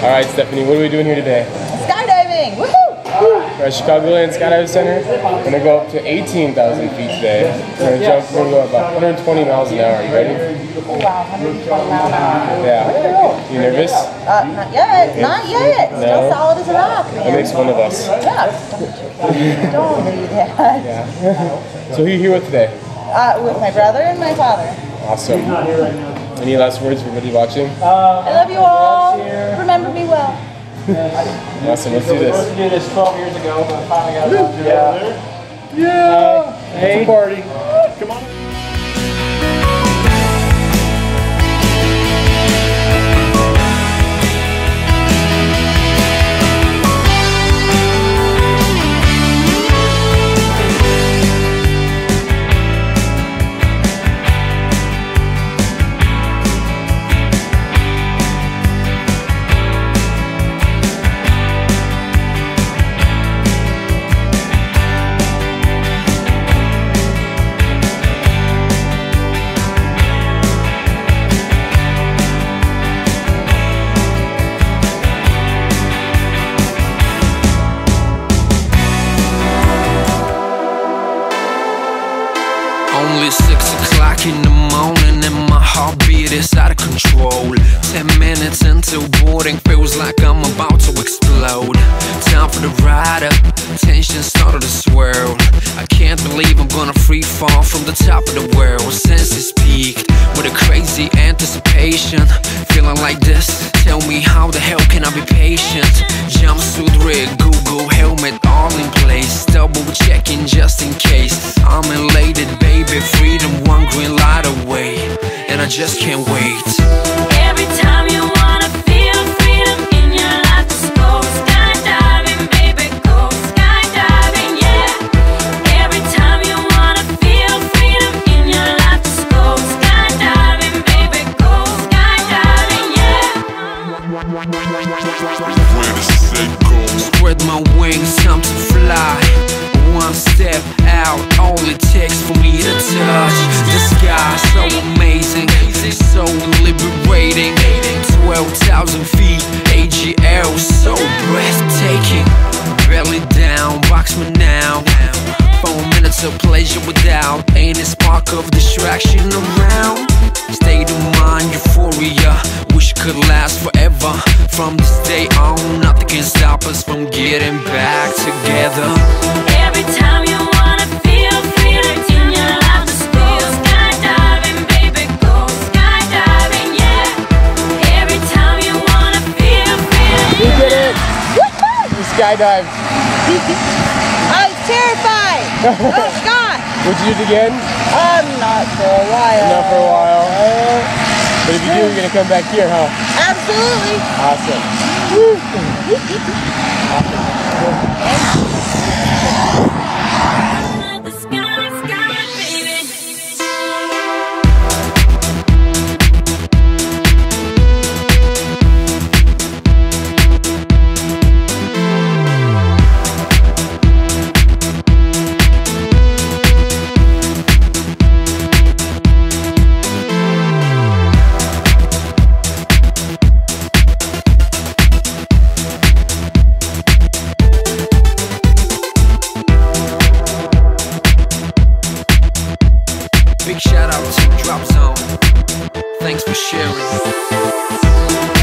All right, Stephanie, what are we doing here today? Skydiving! Woohoo! We're at Chicagoland Skydive Center. We're gonna go up to 18,000 feet today. We're gonna jump. We're gonna go about 120 miles an hour. You ready? Oh wow, 120 mile an hour. Yeah. You nervous? Uh, not yet, not yet. Still solid as a rock, That man. makes one of us. Yeah, don't, don't that. Yeah. so who are you here with today? Uh, with my brother and my father. Awesome. Any last words for everybody watching? Uh, I love you all. Remember me well. Awesome. Let's do We were supposed this. to do this 12 years ago, but finally got around to it. Yeah. Yeah. Hey. It's a party. In the morning and my heartbeat is out of control. Ten minutes into boarding feels like I'm about to explode. Time for the ride up, tension started to swirl. I can't believe I'm gonna free fall from the top of the world. Senses peaked with a crazy anticipation. Feeling like this, tell me how the hell can I be patient? Jumpsuit go skydiving, baby, ghost, skydiving, yeah. Every time you wanna feel freedom in your light, just go, Sky diving, baby go, sky diving, yeah. Spread my wings, time to fly. One step out, only takes for me to touch the sky. So amazing, Four minutes pleasure without any spark of distraction around. State of mind, euphoria, wish could last forever. From this day on, nothing can stop us from getting back together. Every time you wanna feel freedom in your life, just go skydiving, baby, go skydiving, yeah. Every time you wanna feel freedom. We did it. Woo We skydived. I was terrified. Oh God. Would you do it again? I'm not for a while. Not for a while. But if you do, you're gonna come back here, huh? Absolutely. Awesome. The Drop Zone. Thanks for sharing.